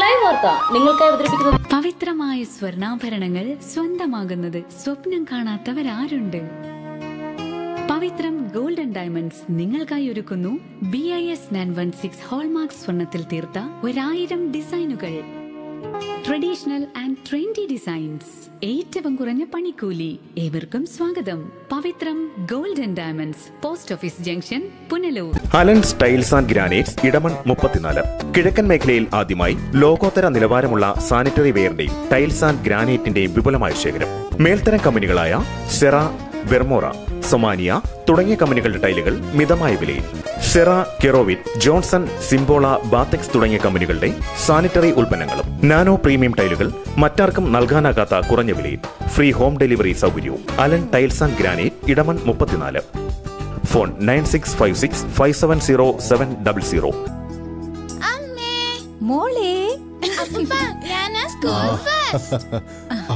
Live നിങ്ങൾക്കായി അവതരിപ്പിക്കുന്നത് പവിത്രമായ സ്വർണാഭരണങ്ങൾ സ്വന്തമാകുന്നത് സ്വപ്നം കാണാത്തവരാരുണ്ട്. പവിത്രം ഗോൾഡൻ ഡയമണ്ട്സ് നിങ്ങൾക്കായി ഒരുക്കുന്നു. B I S nine one six hallmark സ്വർണത്തിൽ തീർത്ത ഒരായിരം ഡിസൈനുകൾ. ട്രഡീഷണൽ ആൻഡ് ട്രെൻഡി ഡിസൈൻസ് ഏറ്റവും കുറഞ്ഞ പണിക്കൂലി. ഏവർക്കും സ്വാഗതം. Pavithram golden diamonds post office junction Punalur. Alan styles and granites Edamon മുപ്പത്തിനാല്. കിഴക്കൻ മേഖലയിൽ ആദ്യമായി ലോകോത്തര നിലവാരമുള്ള സാനിറ്ററി വെയറിന്റെയും ടൈൽസ് ആൻഡ് ഗ്രാനൈറ്റിന്റെയും വിപുലമായ ശേഖരം. മേൽത്തരം കമ്പനികളായ സെറ വെർമോറ സൊമാനിയ തുടങ്ങിയ കമ്പനികളുടെ ടൈലുകൾ മിതമായ വിലയിൽ. സെറ കെറോവിറ്റ് ജോൺസൺ സിംബോള ബാത്തെക്സ് തുടങ്ങിയ കമ്പനികളുടെ സാനിറ്ററി ഉൽപ്പന്നങ്ങളും നാനോ പ്രീമിയം ടൈലുകൾ മറ്റാർക്കും നൽകാനാകാത്ത കുറഞ്ഞ വിലയിൽ. ഫ്രീ ഹോം ഡെലിവറി സൗകര്യവും Alan tiles and granite Edamon മുപ്പത്തിനാല്. Phone nine six five six five seven zero seven double zero. മോളെ.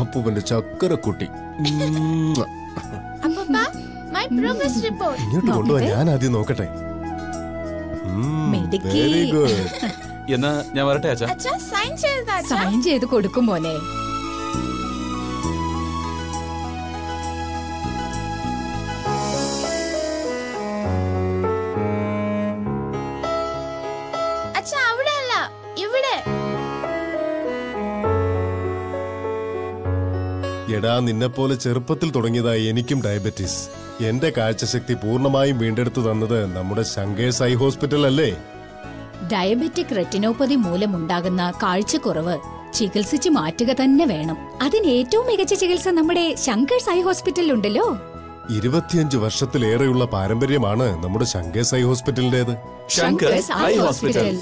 അപ്പൂപ്പന്റെ ചക്കരക്കുട്ടി. അപ്പൂപ്പ, റിപ്പോർട്ട്. ഇങ്ങോട്ട് കൊണ്ടുപോവാ ഞാൻ ആദ്യം നോക്കട്ടെ. വെരി ഗുഡ് എന്നാ ഞാൻ വരട്ടെ അച്ഛാ? അച്ഛാ, സൈൻ ചെയ്തതാ സൈൻ ചെയ്ത് കൊടുക്കും മോനെ. എടാ നിന്നെ പോലെ ചെറുപ്പത്തിൽ തുടങ്ങിയതായി എനിക്കും ഡയബറ്റീസ്. എന്റെ കാഴ്ചശക്തി പൂർണമായും വീണ്ടെടുത്തു തന്നത് നമ്മുടെ ശങ്കേഴ്സ് ഐ ഹോസ്പിറ്റൽ അല്ലേ? ഡയബറ്റിക് റെറ്റിനോപ്പതി മൂലമുണ്ടാകുന്ന കാഴ്ചക്കുറവ് ചികിത്സിച്ച് മാറ്റുക തന്നെ വേണം. അതിന് ഏറ്റവും മികച്ച ചികിത്സ നമ്മുടെ ശങ്കേഴ്സ് ഐ ഹോസ്പിറ്റലിലുണ്ടല്ലോ ഇരുപത്തിയഞ്ച് വർഷത്തിലേറെയുള്ള പാരമ്പര്യമാണ് നമ്മുടെ Shankar's eye ഹോസ്പിറ്റലിന്റേത് Shankar's eye hospital.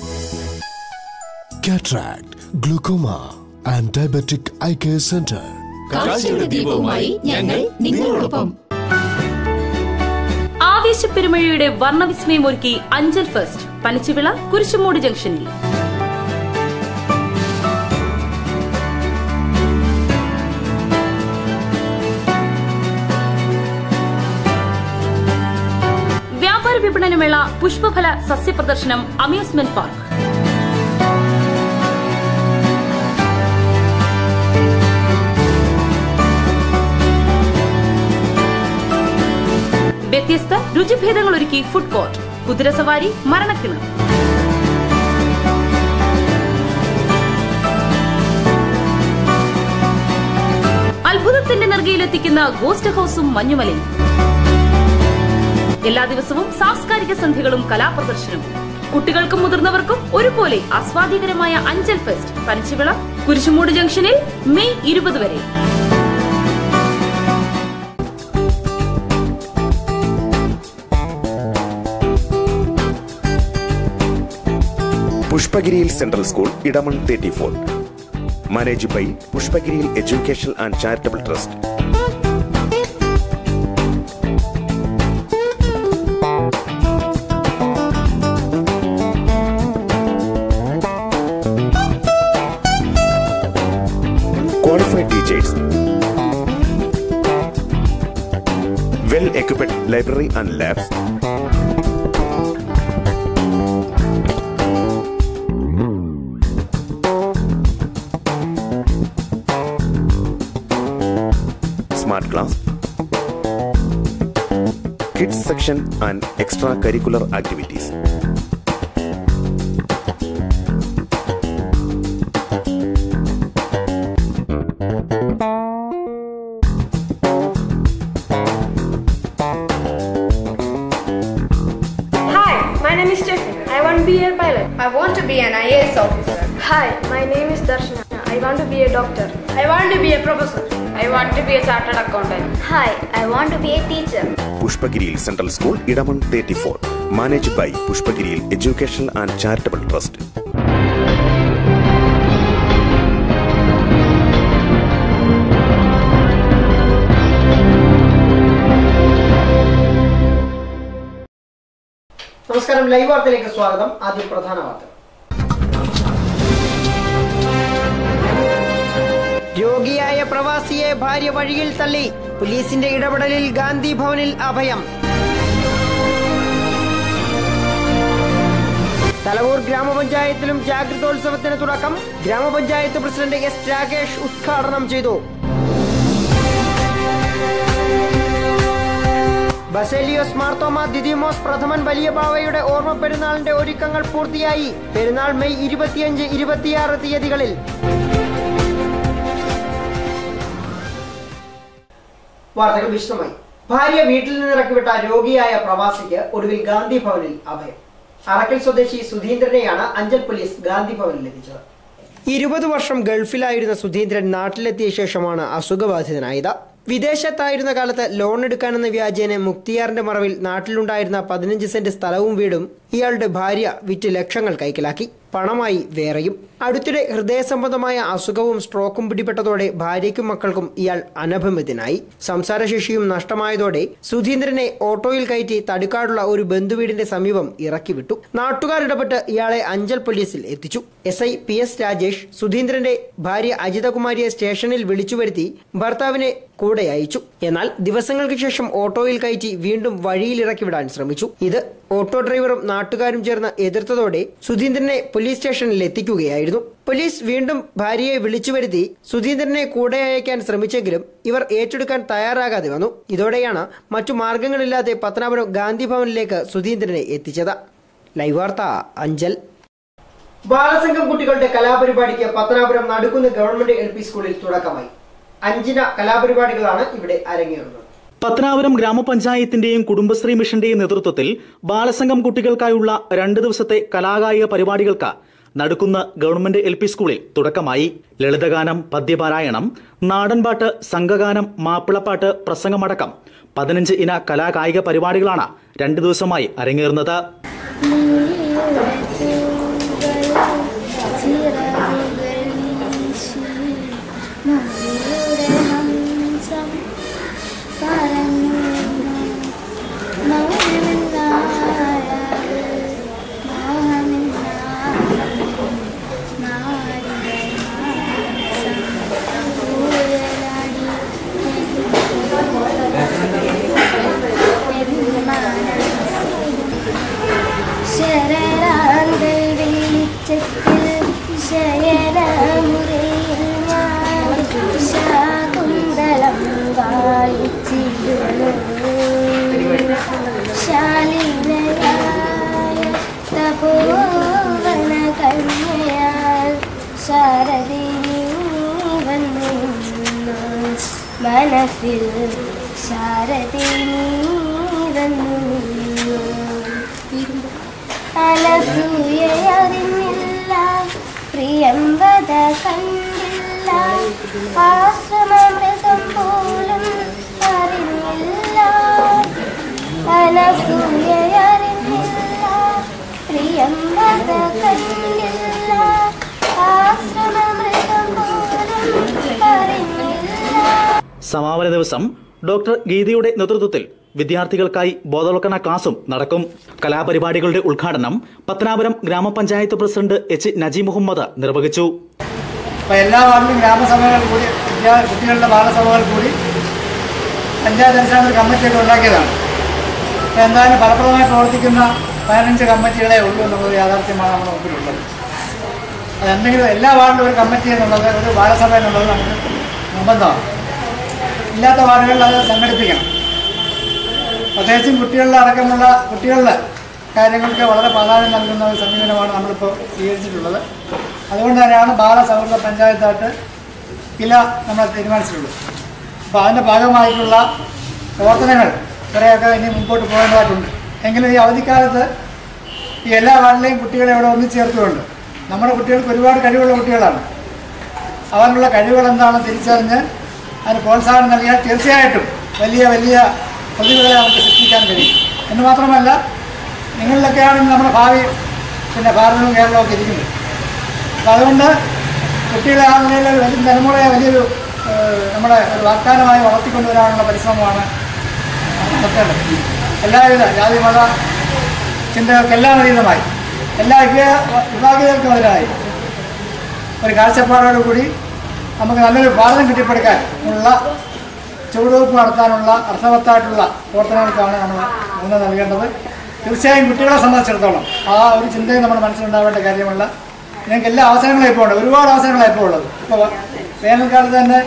Cataract glaucoma and diabetic eye care centre കാഴ്ചയുടെ ദീപവുമായി ഞങ്ങൾ നിങ്ങളോടൊപ്പം. ആവേശപ്പെരുമഴയുടെ വർണവിസ്മയം ഒരുക്കി അഞ്ചൽ ഫസ്റ്റ് പനച്ചിവിള കുരിശുമൂട് ജംഗ്ഷനിൽ. വ്യാപാര വിപണനമേള പുഷ്പഫല സസ്യപ്രദർശനം അമ്യൂസ്മെന്റ് പാർക്ക്. വ്യത്യസ്ത രുചിഭേദങ്ങൾ ഒരുക്കി ഫുഡ് കോർട്ട് കുതിരസവാരി മരണക്കിണർ. അത്ഭുതത്തിന്റെ നെറുകയിലെത്തിക്കുന്ന ഗോസ്റ്റ് ഹൌസും മഞ്ഞുമലയും. എല്ലാ ദിവസവും സാംസ്കാരിക സന്ധ്യകളും കലാപ്രദർശനവും. കുട്ടികൾക്കും മുതിർന്നവർക്കും ഒരുപോലെ ആസ്വാദികരമായ അഞ്ചൽ ഫെസ്റ്റ് പനച്ചിവിള കുരിശുമൂട് ജംഗ്ഷനിൽ മെയ് ഇരുപത് വരെ. പുഷ്പഗിരിയിൽ central school Edamon thirty four manage by പുഷ്പഗിരിയിൽ education and charitable trust. Qualified teachers well equipped library and labs and extracurricular activities. Hi, My name is Stephen. I want to be a pilot. I want to be an IAS officer. Hi, my name is Darshana. I want to be a doctor. I want to be a professor. I want to be a chartered accountant. Hi, I want to be a teacher. പുഷ്പഗിരിയിൽ central school Edamon thirty four manage by പുഷ്പഗിരിയിൽ education and charitable trust. നമസ്കാരം. Live വാർത്തയിലേക്ക് സ്വാഗതം. ആദ്യം പ്രധാന വാർത്തകൾ രോഗിയായ പ്രവാസിയെ ഭാര്യ വഴിയിൽ തള്ളി. പോലീസിന്റെ ഇടപെടലിൽ ഗാന്ധി ഭവനിൽ അഭയം. തലവൂർ ഗ്രാമപഞ്ചായത്തിലും ജാഗ്രതോത്സവത്തിന് തുടക്കം. ഗ്രാമപഞ്ചായത്ത് പ്രസിഡന്റ് എസ് രാകേഷ് ഉദ്ഘാടനം ചെയ്തു. ബസേലിയോസ് മാർത്തോമ ദിദിമോസ് പ്രഥമൻ വലിയ ബാവയുടെ ഓർമ്മ പെരുന്നാളിന്റെ ഒരുക്കങ്ങൾ പൂർത്തിയായി. പെരുന്നാൾ മെയ് ഇരുപത്തിയഞ്ച് ഇരുപത്തിയാറ് തീയതികളിൽ. വാർത്തകൾ വിശദമായി. ഭാര്യ വീട്ടിൽ നിന്ന് ഇറക്കിവിട്ട രോഗിയായ പ്രവാസിക്ക് ഒടുവിൽ ഗാന്ധി ഭവനിൽ അഭയം. അറക്കൽ സ്വദേശി സുധീന്ദ്രനെയാണ് അഞ്ചൽ പോലീസ് ഗാന്ധി ഭവനിൽ എത്തിച്ചത് ഇരുപത് വർഷം ഗൾഫിലായിരുന്ന സുധീന്ദ്രൻ നാട്ടിലെത്തിയ ശേഷമാണ് അസുഖബാധിതനായത്. വിദേശത്തായിരുന്ന കാലത്ത് ലോൺ എടുക്കാനെന്ന വ്യാജേന മുക്തിയാറിന്റെ മറവിൽ നാട്ടിലുണ്ടായിരുന്ന പതിനഞ്ച് സെന്റ് സ്ഥലവും വീടും ഇയാളുടെ ഭാര്യ വിറ്റ് ലക്ഷങ്ങൾ കൈക്കലാക്കി. പണമായി വേറെയും. അടുത്തിടെ ഹൃദയ സംബന്ധമായ അസുഖവും സ്ട്രോക്കും പിടിപെട്ടതോടെ ഭാര്യയ്ക്കും മക്കൾക്കും ഇയാൾ അനഭിമിതനായി. സംസാരശേഷിയും നഷ്ടമായതോടെ സുധീന്ദ്രനെ ഓട്ടോയിൽ കയറ്റി തടുക്കാടുള്ള ഒരു ബന്ധുവീടിന്റെ സമീപം ഇറക്കിവിട്ടു. നാട്ടുകാരിടപെട്ട് ഇയാളെ അഞ്ചൽ പോലീസിൽ എത്തിച്ചു. S I P S Rajesh സുധീന്ദ്രന്റെ ഭാര്യ അജിതകുമാരിയെ സ്റ്റേഷനിൽ വിളിച്ചു വരുത്തി ഭർത്താവിനെ കൂടെ അയച്ചു. എന്നാൽ ദിവസങ്ങൾക്ക് ശേഷം ഓട്ടോയിൽ കയറ്റി വീണ്ടും വഴിയിൽ വിടാൻ ശ്രമിച്ചു. ഇത് ഓട്ടോ ഡ്രൈവറും നാട്ടുകാരും ചേർന്ന് എതിർത്തതോടെ സുധീന്ദ്രനെ പോലീസ് സ്റ്റേഷനിൽ എത്തിക്കുകയായിരുന്നു. പോലീസ് വീണ്ടും ഭാര്യയെ വിളിച്ചു വരുത്തി സുധീന്ദ്രനെ കൂടെ അയക്കാൻ ശ്രമിച്ചെങ്കിലും ഇവർ ഏറ്റെടുക്കാൻ തയ്യാറാകാതെ വന്നു. ഇതോടെയാണ് മറ്റു മാർഗങ്ങളില്ലാതെ പത്തനാപുരം ഗാന്ധി ഭവനിലേക്ക് സുധീന്ദ്രനെ എത്തിച്ചത്. ലൈവ് വാർത്ത അഞ്ചൽ. ബാലസംഘം കുട്ടികളുടെ കലാപരിപാടിക്ക് Pathanapuram Nadukkunnu government L P സ്കൂളിൽ തുടക്കമായി. അഞ്ചിന കലാപരിപാടികളാണ് ഇവിടെ അരങ്ങേറുന്നത്. പത്തനാപുരം ഗ്രാമപഞ്ചായത്തിന്റെയും കുടുംബശ്രീ മിഷന്റെയും നേതൃത്വത്തിൽ ബാലസംഘം കുട്ടികൾക്കായുള്ള രണ്ട് ദിവസത്തെ കലാകായിക പരിപാടികൾക്ക് നടുക്കുന്ന ഗവൺമെന്റ് എൽ പി സ്കൂളിൽ തുടക്കമായി ലളിതഗാനം പദ്യപാരായണം നാടൻപാട്ട് സംഘഗാനം മാപ്പിളപ്പാട്ട് പ്രസംഗമടക്കം പതിനഞ്ച് ഇന കലാകായിക പരിപാടികളാണ് രണ്ടു ദിവസമായി അരങ്ങേറുന്നത്. പോലും അറിഞ്ഞില്ല. സമാപന ദിവസം ഡോക്ടർ ഗീതയുടെ നേതൃത്വത്തിൽ വിദ്യാർത്ഥികൾക്കായി ബോധവൽക്കരണ ക്ലാസും നടക്കും. കലാപരിപാടികളുടെ ഉദ്ഘാടനം പത്തനാപുരം ഗ്രാമപഞ്ചായത്ത് പ്രസിഡന്റ് എച്ച് നജി മുഹമ്മദ് നിർവഹിച്ചു. അപ്പോൾ എല്ലാ വാർഡിലും ഗ്രാമസഭകൾ കൂടി വിദ്യാ കുട്ടികളുടെ ബാലസഭകൾ കൂടി പഞ്ചായത്ത് അടിസ്ഥാനത്തിൽ കമ്മിറ്റിയൊക്കെ ഉണ്ടാക്കിയതാണ്. അപ്പോൾ എന്തായാലും ഫലപ്രദമായി പ്രവർത്തിക്കുന്ന പതിനഞ്ച് കമ്മിറ്റികളെ ഉള്ളൂ എന്നുള്ളത് യാഥാർത്ഥ്യമാണ് നമ്മുടെ മുമ്പിലുള്ളത്. അത് എന്തെങ്കിലും എല്ലാ വാർഡിലും ഒരു കമ്മിറ്റി എന്നുള്ളത് ഒരു ബാലസഭ എന്നുള്ളത് നമുക്ക് നിർബന്ധമാണ്. ഇല്ലാത്ത വാർഡുകളിൽ അത് സംഘടിപ്പിക്കണം. പ്രത്യേകിച്ചും കുട്ടികളുടെ അടക്കമുള്ള കുട്ടികളുടെ കാര്യങ്ങൾക്ക് വളരെ പ്രാധാന്യം നൽകുന്ന ഒരു സമീപനമാണ് നമ്മളിപ്പോൾ സ്വീകരിച്ചിട്ടുള്ളത്. അതുകൊണ്ട് തന്നെയാണ് ബാലസൗഹൃദ പഞ്ചായത്തായിട്ട് കില നമ്മൾ തീരുമാനിച്ചിട്ടുള്ളത്. അപ്പോൾ അതിന്റെ ഭാഗമായിട്ടുള്ള പ്രവർത്തനങ്ങൾ കുറേയൊക്കെ ഇനി മുമ്പോട്ട് പോകേണ്ടതായിട്ടുണ്ട്. എങ്കിലും ഈ അവധിക്കാലത്ത് ഈ എല്ലാ വാർഡിലെയും കുട്ടികളെ ഇവിടെ ഒന്നിച്ചേർത്തുകൊണ്ട് നമ്മുടെ കുട്ടികൾക്ക് ഒരുപാട് കഴിവുള്ള കുട്ടികളാണ്. അവനുള്ള കഴിവുകൾ എന്താണെന്ന് തിരിച്ചറിഞ്ഞ് അതിന് പ്രോത്സാഹനം നൽകിയാൽ തീർച്ചയായിട്ടും വലിയ വലിയ പ്രതിഭകളെ നമുക്ക് സൃഷ്ടിക്കാൻ കഴിയും. എന്ന് മാത്രമല്ല നിങ്ങളിലൊക്കെയാണ് നമ്മുടെ ഭാവി പിന്നെ ഭാരതവും കേരളവും ഒക്കെ ഇരിക്കുന്നത്. അപ്പം അതുകൊണ്ട് കുട്ടികളെ ആ നിലയിൽ വലിയ തലമുറയെ വലിയൊരു നമ്മുടെ ഒരു വാഗ്ദാനമായി വളർത്തിക്കൊണ്ടുവരാനുള്ള പരിശ്രമമാണ് നടത്തേണ്ടത്. എല്ലാവിധ ജാതി മത ചിന്തകൾക്കെല്ലാം അതീതമായി. എല്ലാ വിഭാഗീയർക്കും അതിനായി ഒരു ഒരു കാഴ്ചപ്പാടോടുകൂടി നമുക്ക് നല്ലൊരു ഭാരതം കെട്ടിപ്പടുക്കാൻ ഉള്ള ചുവടുവെപ്പ് നടത്താനുള്ള അർത്ഥവത്തായിട്ടുള്ള പ്രവർത്തനങ്ങൾക്കാണ് നമ്മൾ ഊന്നൽ നൽകേണ്ടത്. തീർച്ചയായും കുട്ടികളെ സംബന്ധിച്ചിടത്തോളം ആ ഒരു ചിന്തയും നമ്മുടെ മനസ്സിലുണ്ടാവേണ്ട കാര്യമുള്ള ഞങ്ങൾക്ക് എല്ലാ അവസരങ്ങളും ഇപ്പോൾ ഉണ്ട് ഒരുപാട് അവസരങ്ങളാണ് ഇപ്പോൾ ഉള്ളത്. ഇപ്പോൾ വേനൽക്കാലത്ത് തന്നെ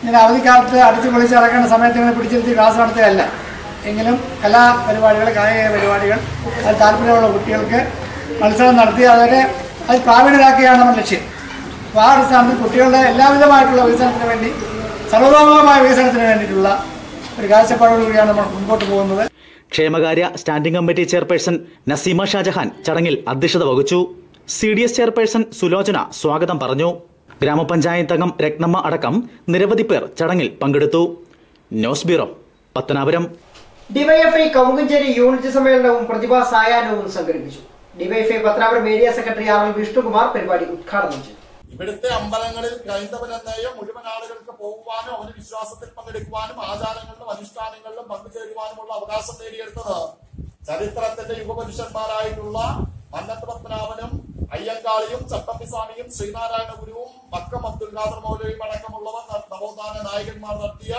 ഇങ്ങനെ അവധിക്കാലത്ത് അടിച്ചു പൊളിച്ച് നടക്കേണ്ട സമയത്ത് ഇങ്ങനെ പിടിച്ചിരുത്തി ക്ലാസ് നടത്തുകയല്ല. എങ്കിലും കലാപരിപാടികൾ കായിക പരിപാടികൾ അത് താല്പര്യമുള്ള കുട്ടികൾക്ക് മത്സരം നടത്തി അതൊക്കെ അത് പ്രാവീണ്യരാക്കുകയാണ് നമ്മുടെ ലക്ഷ്യം. അപ്പോൾ ആ അടിസ്ഥാനത്തിൽ കുട്ടികളുടെ എല്ലാവിധമായിട്ടുള്ള വികസനത്തിന് വേണ്ടി സർവതോമുഖമായ വികസനത്തിന് വേണ്ടിയിട്ടുള്ള ഒരു കാഴ്ചപ്പാടോടുകൂടിയാണ് നമ്മൾ മുൻപോട്ട് പോകുന്നത്. ക്ഷേമകാര്യ standing committee chairperson Naseema Shajahan ചടങ്ങിൽ അധ്യക്ഷത വഹിച്ചു. C D S chairperson Sulochana സ്വാഗതം പറഞ്ഞു. ഗ്രാമപഞ്ചായത്ത് അംഗം രത്നമ്മ അടക്കം നിരവധി പേർ ചടങ്ങിൽ പങ്കെടുത്തു. News bureau Pathanapuram. DYFI Kaukuncheri unit സമ്മേളനവും പ്രതിഭാ സായാഹ്നവും സംഘടിപ്പിച്ചു. DYFI Pathanapuram area secretary R L Vishnukumar പരിപാടി ഉദ്ഘാടനം ചെയ്തു. ഇവിടുത്തെ അമ്പലങ്ങളിൽ ക്രൈസ്തവനെന്നയോ മുഴുവൻ ആളുകൾക്ക് പോകുവാനും അവന് വിശ്വാസത്തിൽ പങ്കെടുക്കുവാനും ആചാരങ്ങളിലും അനുഷ്ഠാനങ്ങളിലും പങ്കുചേരുവാനുമുള്ള അവകാശം നേടിയെടുത്തത് ചരിത്രത്തിന്റെ യുഗപുരുഷന്മാരായിട്ടുള്ള മന്നത്ത് പത്മനാഭനും അയ്യങ്കാളിയും ചട്ടമ്പിസ്വാമിയും ശ്രീനാരായണ ഗുരുവും മക്കം അബ്ദുൽ ഖാദർ മൗലവിയും അടക്കമുള്ളവർ നവോത്ഥാന നായകന്മാർ നടത്തിയ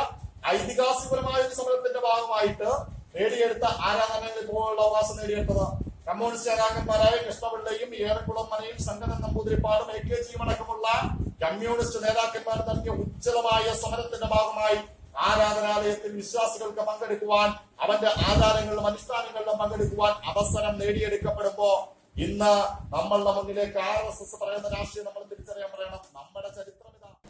ഐതിഹാസികപരമായ ഒരു സമരത്തിന്റെ ഭാഗമായിട്ട് നേടിയെടുത്ത ആരാധനകളിൽ പോലുള്ള അവകാശം നേടിയെടുത്തത് കമ്മ്യൂണിസ്റ്റ് നേതാക്കന്മാരായ കൃഷ്ണപിള്ളയും ഏറക്കുളം മനയും സംഗതൻ നമ്പൂതിരിപ്പാടും എ കെ ജിയും അടക്കമുള്ള കമ്മ്യൂണിസ്റ്റ് നേതാക്കന്മാർ നൽകിയ ഉജ്ജ്വലമായ സമരത്തിന്റെ ഭാഗമായി ആരാധനാലയത്തിൽ വിശ്വാസികൾക്ക് പങ്കെടുക്കുവാൻ അവന്റെ ആചാരങ്ങളിലും അനുഷ്ഠാനങ്ങളിലും പങ്കെടുക്കുവാൻ അവസരം നേടിയെടുക്കപ്പെടുമ്പോ ഇന്ന് നമ്മളുടെ മുന്നിലേക്ക് ആർ എസ് എസ് പറയുന്ന രാഷ്ട്രീയം നമ്മൾ തിരിച്ചറിയാൻ പറയണം. നമ്മുടെ ചരിത്രം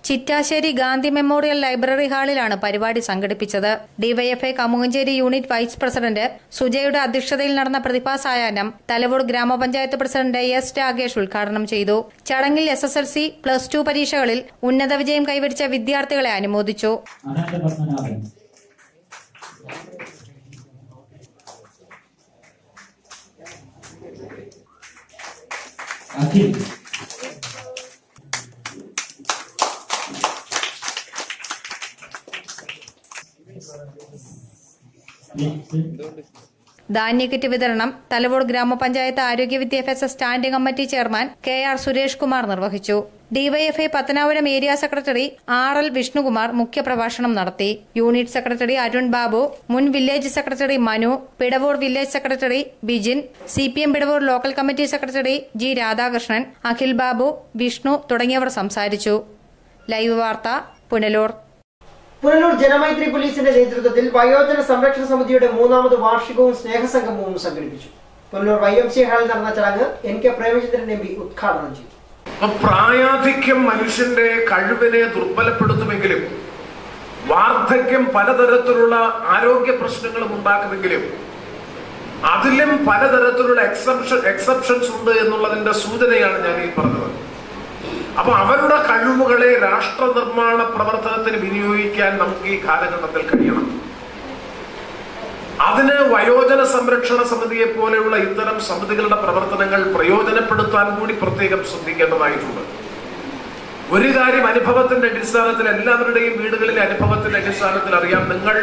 ചിറ്റാശ്ശേരി ഗാന്ധി മെമ്മോറിയൽ ലൈബ്രറി ഹാളിലാണ് പരിപാടി സംഘടിപ്പിച്ചത്. DYFI Kamukancheri unit vice president സുജയുടെ അധ്യക്ഷതയിൽ നടന്ന പ്രതിഭാ സായാഹ്നം തലവൂർ ഗ്രാമപഞ്ചായത്ത് പ്രസിഡന്റ് എസ് രാഗേഷ് ഉദ്ഘാടനം ചെയ്തു. ചടങ്ങിൽ S S L C plus two പരീക്ഷകളിൽ ഉന്നത വിജയം കൈവരിച്ച വിദ്യാർത്ഥികളെ അനുമോദിച്ചു. ധാന്യക്കിറ്റ് വിതരണം തലവൂർ ഗ്രാമപഞ്ചായത്ത് ആരോഗ്യ വിദ്യാഭ്യാസ standing committee chairman K R Suresh Kumar നിർവഹിച്ചു. DYFI Pathanapuram area secretary R L Vishnukumar മുഖ്യപ്രഭാഷണം നടത്തി. യൂണിറ്റ് സെക്രട്ടറി അരുൺ ബാബു മുൻ village secretary Manu Pidavoor village secretary Bijin C P M Pidavoor local committee secretary G Radhakrishnan Akhil Babu Vishnu തുടങ്ങിയവർ സംസാരിച്ചു. Live വാർത്ത പുനലൂർ. പുനലൂർ ജനമൈത്രി പോലീസിന്റെ നേതൃത്വത്തിൽ വയോജന സംരക്ഷണ സമിതിയുടെ മൂന്നാമത് വാർഷികവും സ്നേഹസംഗമവും സംഘടിപ്പിച്ചു. പുനലൂർ വൈ എം സി ഹാളിൽ നടന്ന ചടങ്ങ് N K Premachandran M P ഉദ്ഘാടനം ചെയ്തു. പ്രായാധിക്യം മനുഷ്യന്റെ കഴിവിനെ ദുർബലപ്പെടുത്തുമെങ്കിലും വാർദ്ധക്യം പലതരത്തിലുള്ള ആരോഗ്യ പ്രശ്നങ്ങളും ഉണ്ടാക്കുമെങ്കിലും അതിലും പലതരത്തിലുള്ള എക്സെപ്ഷൻ എക്സെപ്ഷൻസ് ഉണ്ട് എന്നുള്ളതിന്റെ സൂചനയാണ് ഞാൻ ഈ പറഞ്ഞത്. അപ്പൊ അവരുടെ കഴിവുകളെ രാഷ്ട്ര നിർമ്മാണ പ്രവർത്തനത്തിന് വിനിയോഗിക്കാൻ നമുക്ക് ഈ കാലഘട്ടത്തിൽ കഴിയണം. അതിന് വയോജന സംരക്ഷണ സമിതിയെ പോലെയുള്ള ഇത്തരം സമിതികളുടെ പ്രവർത്തനങ്ങൾ പ്രയോജനപ്പെടുത്താൻ കൂടി പ്രത്യേകം ശ്രദ്ധിക്കേണ്ടതായിട്ടുണ്ട്. ഒരു കാര്യം അനുഭവത്തിന്റെ അടിസ്ഥാനത്തിൽ എല്ലാവരുടെയും വീടുകളിലെ അനുഭവത്തിന്റെ അടിസ്ഥാനത്തിൽ അറിയാം. നിങ്ങൾ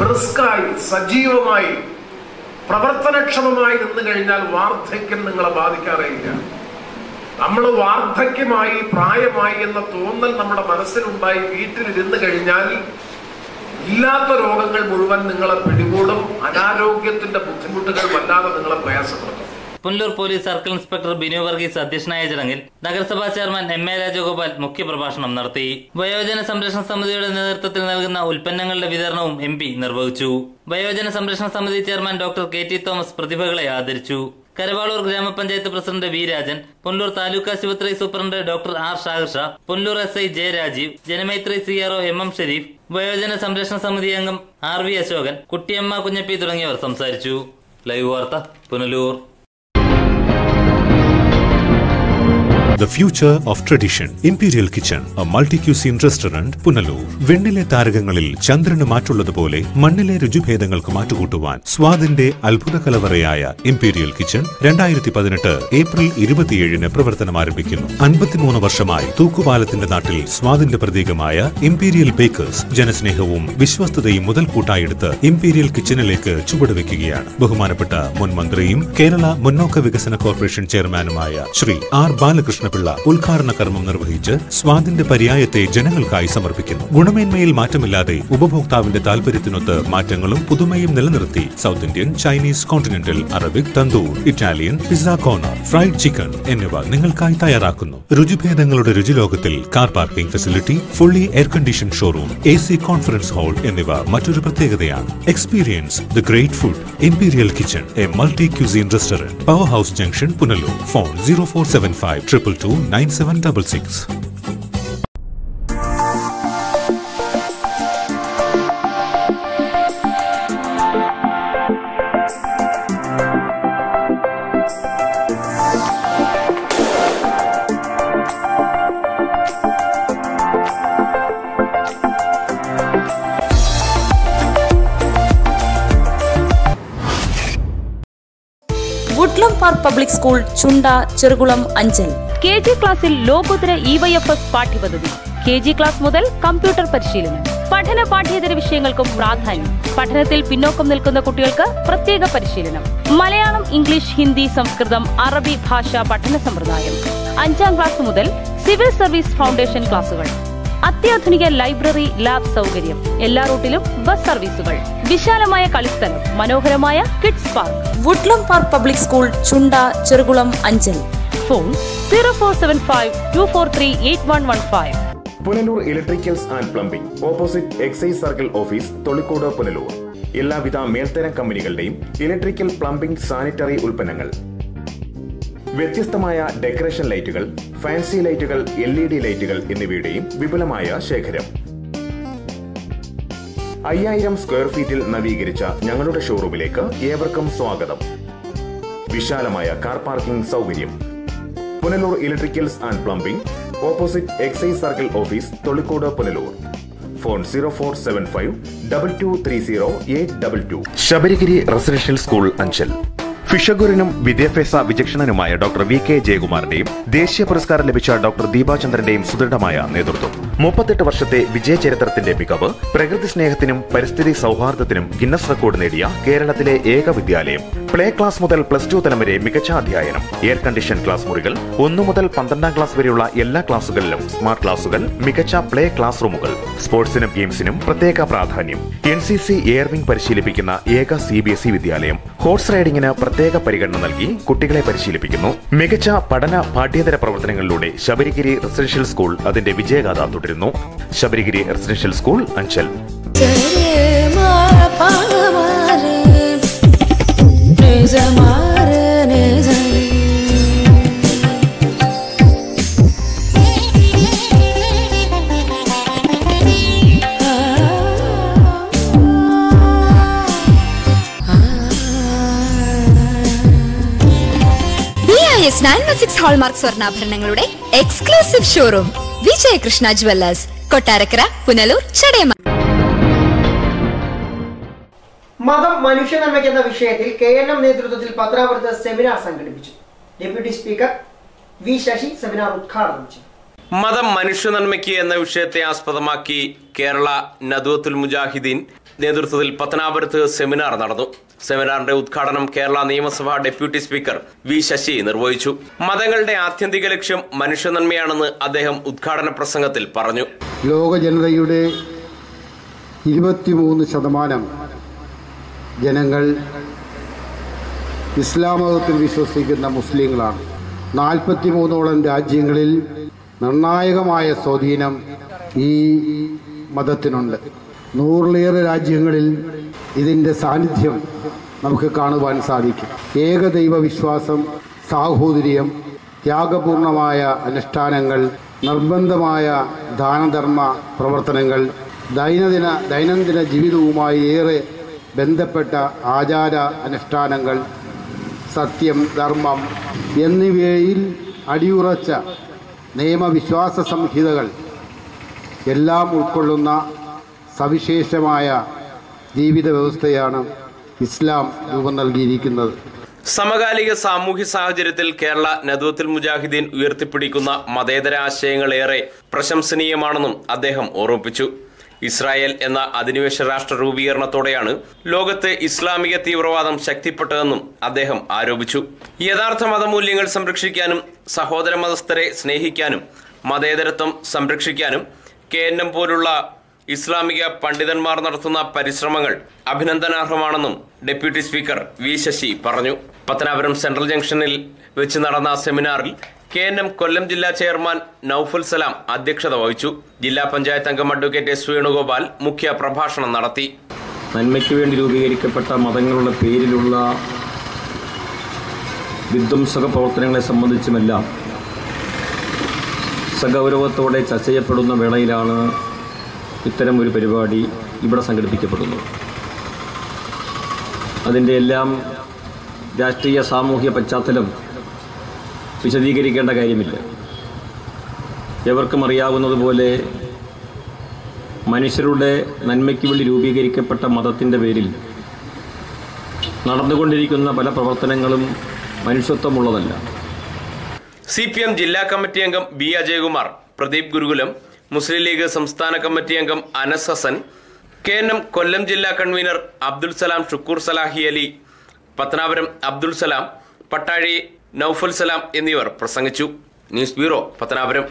ബ്രിസ്കായി സജീവമായി പ്രവർത്തനക്ഷമമായി നിന്ന് കഴിഞ്ഞാൽ വാർദ്ധക്യം നിങ്ങളെ ബാധിക്കാറേയില്ല. നമ്മൾ വാർദ്ധക്യമായി പ്രായമായി എന്ന തോന്നൽ നമ്മുടെ മനസ്സിലുണ്ടായി വീട്ടിലിരുന്ന് കഴിഞ്ഞാൽ ഇല്ലാത്ത രോഗങ്ങൾ മുഴുവൻ നിങ്ങളെ പിടികൂടും. അനാരോഗ്യത്തിന്റെ ബുദ്ധിമുട്ടുകൾ വല്ലാതെ നിങ്ങളെ പ്രയാസപ്പെടുത്തും. Punalur police circle inspector Binu Varghese അധ്യക്ഷനായ ചടങ്ങിൽ നഗരസഭാ ചെയർമാൻ എം എ രാജഗോപാൽ മുഖ്യപ്രഭാഷണം നടത്തി. വയോജന സംരക്ഷണ സമിതിയുടെ നേതൃത്വത്തിൽ നൽകുന്ന ഉൽപ്പന്നങ്ങളുടെ വിതരണവും എം നിർവഹിച്ചു. വയോജന സംരക്ഷണ സമിതി chairman doctor K T Thomas പ്രതിഭകളെ ആദരിച്ചു. കരവാളൂർ ഗ്രാമപഞ്ചായത്ത് പ്രസിഡന്റ് വി രാജൻ പുനലൂർ താലൂക്ക് ആശുപത്രി superintendent doctor R Shaharsha Punalur S I J Rajeev Janamaithri C R O M M Sherif വയോജന സംരക്ഷണ സമിതി അംഗം ആർ വി അശോകൻ കുട്ടിയമ്മ കുഞ്ഞപ്പി തുടങ്ങിയവർ സംസാരിച്ചു. ലൈവ് വാർത്ത Punalur. The future of tradition. Imperial Kitchen, a multi-cuisine restaurant, Punalur വെണ്ണിലെ താരകങ്ങളിൽ ചന്ദ്രന് മാറ്റുള്ളതുപോലെ മണ്ണിലെ രുചിഭേദങ്ങൾക്ക് മാറ്റുകൂട്ടുവാൻ സ്വാദിന്റെ അത്ഭുത കലവറയായ ഇംപീരിയൽ കിച്ചൺ രണ്ടായിരത്തി പതിനെട്ട് ഏപ്രിൽ ഇരുപത്തിയേഴിന് പ്രവർത്തനം ആരംഭിക്കുന്നു അൻപത്തിമൂന്ന് വർഷമായി തൂക്കുപാലത്തിന്റെ നാട്ടിൽ സ്വാദിന്റെ പ്രതീകമായ ഇംപീരിയൽ ബേക്കേഴ്സ് ജനസ്നേഹവും വിശ്വസ്തതയും മുതൽക്കൂട്ടായെടുത്ത് ഇംപീരിയൽ കിച്ചണിലേക്ക് ചുവടുവെക്കുകയാണ് ബഹുമാനപ്പെട്ട മുൻ മന്ത്രിയും കേരള മുന്നോക്ക വികസന കോർപ്പറേഷൻ ചെയർമാനുമായ ശ്രീ ആർ ബാലകൃഷ്ണ ബാലകൃഷ്ണപിള്ള ഉദ്ഘാടന കർമ്മം നിർവഹിച്ച് സ്വാതിന്റെ പര്യായത്തെ ജനങ്ങൾക്കായി സമർപ്പിക്കുന്നു. ഗുണമേന്മയിൽ മാറ്റമില്ലാതെ ഉപഭോക്താവിന്റെ താൽപര്യത്തിനൊത്ത് മാറ്റങ്ങളും പുതുമയും നിലനിർത്തി south Indian Chinese continental Arabic tandoor Italian pizza corner fried chicken എന്നിവ നിങ്ങൾക്കായി തയ്യാറാക്കുന്നു. രുചിഭേദങ്ങളുടെ രുചിലോകത്തിൽ car parking facility fully air condition showroom A C conference hall എന്നിവ മറ്റൊരു പ്രത്യേകതയാണ്. Experience the great food imperial kitchen a multi cuisine restaurant power house junction Punalur phone zero four seven five triple two nine seven double six Woodlem park public school Chunda Cherukulam Anchal K G ക്ലാസ്സിൽ ലോകോത്തര E Y F S പാഠ്യപദ്ധതി. K G class മുതൽ computer പരിശീലനം. പഠന പാഠ്യേതര വിഷയങ്ങൾക്കും പ്രാധാന്യം. പഠനത്തിൽ പിന്നോക്കം നിൽക്കുന്ന കുട്ടികൾക്ക് പ്രത്യേക പരിശീലനം. മലയാളം ഇംഗ്ലീഷ് ഹിന്ദി സംസ്കൃതം അറബി ഭാഷ പഠന സമ്പ്രദായം. അഞ്ചാം ക്ലാസ് മുതൽ സിവിൽ സർവീസ് ഫൗണ്ടേഷൻ ക്ലാസുകൾ അത്യാധുനിക ലൈബ്രറി ലാബ് സൗകര്യം. എല്ലാ റൂട്ടിലും ബസ് സർവീസുകൾ വിശാലമായ കളിസ്ഥലം. മനോഹരമായ kids park Woodlem park public school Chunda Cherukulam Anchal phone zero four seven five two four three eight one one five. Punalur electricals and plumbing opposite excise circle office Tholicode Punalur. എല്ലാവിധ മേൽത്തരം കമ്പനികളുടെയും electrical plumbing sanitary ഉൽപ്പന്നങ്ങൾ. വ്യത്യസ്തമായ decoration ലൈറ്റുകൾ fancy ലൈറ്റുകൾ L E D ലൈറ്റുകൾ എന്നിവയുടെയും വിപുലമായ ശേഖരം. അയ്യായിരം സ്ക്വയർ ഫീറ്റിൽ നവീകരിച്ച ഞങ്ങളുടെ ഷോറൂമിലേക്ക് ഏവർക്കും സ്വാഗതം. വിശാലമായ കാർ പാർക്കിംഗ് സൗകര്യം. Punalur electricals and plumbing opposite excise circle office Tholicode Punalur. Phone zero four seven five double two three zero eight double two Sabarigiri residential school Anchal. ഫിഷഗുരനും വിദ്യാഭ്യാസ വിചക്ഷണനുമായ ഡോക്ടർ വി കെ ജയകുമാറിന്റെയും ദേശീയ പുരസ്കാരം ലഭിച്ച doctor ദീപാചന്ദ്രന്റെയും സുദൃഢമായ നേതൃത്വം. മുപ്പത്തെട്ട് വർഷത്തെ വിജയ ചരിത്രത്തിന്റെ മികവ് പ്രകൃതി സ്നേഹത്തിനും പരിസ്ഥിതി സൗഹാർദ്ദത്തിനും ഗിന്നസ് റെക്കോർഡ് നേടിയ കേരളത്തിലെ ഏക വിദ്യാലയം. പ്ലേ ക്ലാസ് മുതൽ പ്ലസ് ടു തലം വരെ മികച്ച അധ്യയനം. എയർ കണ്ടീഷൻ ക്ലാസ് മുറികൾ ഒന്നു മുതൽ പന്ത്രണ്ടാം ക്ലാസ് വരെയുള്ള എല്ലാ ക്ലാസുകളിലും സ്മാർട്ട് ക്ലാസുകൾ മികച്ച പ്ലേ ക്ലാസ് റൂമുകൾ. സ്പോർട്സിനും ഗെയിംസിനും പ്രത്യേക പ്രാധാന്യം. N C C air wing പരിശീലിപ്പിക്കുന്ന ഏക സി ബി എസ് ഇ വിദ്യാലയം. ഹോഴ്സ് റൈഡിംഗിന് പ്രത്യേക പരിഗണന നൽകി കുട്ടികളെ പരിശീലിപ്പിക്കുന്നു. മികച്ച പഠന പാഠ്യേതര പ്രവർത്തനങ്ങളിലൂടെ ശബരിഗിരി റെസിഡൻഷ്യൽ സ്കൂൾ അതിന്റെ വിജയഗാഥ തുടരുന്നു. Sabarigiri residential school Anchal. S nine one six hallmark സ്വർണാഭരണങ്ങളുടെ exclusive showroom Vijayakrishna jewellers Kottarakkara Punalur ചടയമ മതം മനുഷ്യനന്മയ്ക്ക് എന്ന വിഷയത്തിൽ കെ എൻ എം നേതൃത്വത്തിൽ പത്രാപുരത്ത് സെമിനാർ സംഘടിപ്പിച്ചു. Deputy speaker V Sasi seminar ഉദ്ഘാടനം ചെയ്തു. മതം മനുഷ്യനന്മയ്ക്ക് എന്ന വിഷയത്തെ ആസ്പദമാക്കി കേരള നദുവത്തുൽ മുജാഹിദീൻ നേതൃത്വത്തിൽ പത്തനാപുരത്ത് സെമിനാർ നടന്നു. സെമിനാറിന്റെ ഉദ്ഘാടനം കേരള നിയമസഭാ ഡെപ്യൂട്ടി സ്പീക്കർ വി ശശി നിർവഹിച്ചു. മതങ്ങളുടെ ആത്യന്തിക ലക്ഷ്യം മനുഷ്യനന്മയാണെന്ന് അദ്ദേഹം ഉദ്ഘാടന പ്രസംഗത്തിൽ പറഞ്ഞു. ലോക ജനതയുടെ ഇരുപത്തിമൂന്ന് ശതമാനം ജനങ്ങൾ ഇസ്ലാം മതത്തിൽ വിശ്വസിക്കുന്ന മുസ്ലിങ്ങളാണ്. നാൽപ്പത്തി മൂന്നോളം രാജ്യങ്ങളിൽ നിർണായകമായ സ്വാധീനം ഈ മതത്തിനുണ്ട്. നൂറിലേറെ രാജ്യങ്ങളിൽ ഇതിന്റെ സാന്നിധ്യം നമുക്ക് കാണുവാൻ സാധിക്കും. ഏകദൈവ വിശ്വാസം സാഹോദര്യം ത്യാഗപൂർണമായ അനുഷ്ഠാനങ്ങൾ നിർബന്ധമായ ദാനധർമ്മ പ്രവർത്തനങ്ങൾ ദൈനംദിന ദൈനംദിന ജീവിതവുമായി ഏറെ ബന്ധപ്പെട്ട ആചാര അനുഷ്ഠാനങ്ങൾ സത്യം ധർമ്മം എന്നിവയിൽ അടിയുറച്ച നിയമവിശ്വാസ സംഹിതകൾ എല്ലാം ഉൾക്കൊള്ളുന്ന സവിശേഷമായ ജീവിത വ്യവസ്ഥയാണ് ഇസ്ലാം രൂപം നൽകിയിരിക്കുന്നത്. സമകാലിക സാമൂഹ്യ സാഹചര്യത്തിൽ കേരള നദ്വത്തുൽ മുജാഹിദ്ദീൻ ഉയർത്തിപ്പിടിക്കുന്ന മതേതര ആശയങ്ങളേറെ പ്രശംസനീയമാണെന്നും അദ്ദേഹം ഓർമ്മിപ്പിച്ചു. ഇസ്രായേൽ എന്ന അധിനിവേശ രാഷ്ട്ര രൂപീകരണത്തോടെയാണ് ലോകത്തെ ഇസ്ലാമിക തീവ്രവാദം ശക്തിപ്പെട്ടതെന്നും അദ്ദേഹം ആരോപിച്ചു. യഥാർത്ഥ മതമൂല്യങ്ങൾ സംരക്ഷിക്കാനും സഹോദര മതസ്ഥരെ സ്നേഹിക്കാനും മതേതരത്വം സംരക്ഷിക്കാനും കെ പോലുള്ള ഇസ്ലാമിക പണ്ഡിതന്മാർ നടത്തുന്ന പരിശ്രമങ്ങൾ അഭിനന്ദനാർഹമാണെന്നും ഡെപ്യൂട്ടി സ്പീക്കർ വി ശശി പറഞ്ഞു. പത്തനാപുരം സെൻട്രൽ ജംഗ്ഷനിൽ വെച്ച് നടന്ന സെമിനാറിൽ കെ എൻ എം കൊല്ലം ജില്ലാ ചെയർമാൻ നൌഫുൽ സലാം അധ്യക്ഷത വഹിച്ചു. ജില്ലാ പഞ്ചായത്ത് അംഗം അഡ്വക്കേറ്റ് എസ് വേണുഗോപാൽ മുഖ്യ പ്രഭാഷണം നടത്തി. നന്മയ്ക്ക് വേണ്ടി രൂപീകരിക്കപ്പെട്ട മതങ്ങളുടെ പേരിലുള്ള വിധ്വംസക പ്രവർത്തനങ്ങളെ സംബന്ധിച്ചുമെല്ലാം സഗൗരവത്തോടെ ചർച്ച ചെയ്യപ്പെടുന്ന വേളയിലാണ് ഇത്തരം ഒരു പരിപാടി ഇവിടെ സംഘടിപ്പിക്കപ്പെടുന്നു. അതിന്റെ എല്ലാം രാഷ്ട്രീയ സാമൂഹ്യ പശ്ചാത്തലം വിശദീകരിക്കേണ്ട കാര്യമില്ല. എവർക്കും അറിയാവുന്നതുപോലെ മനുഷ്യരുടെ നന്മയ്ക്ക് വേണ്ടി രൂപീകരിക്കപ്പെട്ട മതത്തിന്റെ പേരിൽ നടന്നുകൊണ്ടിരിക്കുന്ന പല പ്രവർത്തനങ്ങളും മനുഷ്യത്വമുള്ളതല്ല. സി പി എം ജില്ലാ കമ്മിറ്റി അംഗം ബി അജയകുമാർ പ്രദീപ് ഗുരുകുലം മുസ്ലിം ലീഗ് സംസ്ഥാന കമ്മിറ്റി അംഗം Anas Hasan K N M Kollam ജില്ലാ കൺവീനർ അബ്ദുൽ സലാം ഷുക്കൂർ സലാഹി അലി പത്തനാപുരം അബ്ദുൽ സലാം പട്ടാഴി നൌഫൽ സലാം എന്നിവർ പ്രസംഗിച്ചു. News bureau Pathanapuram.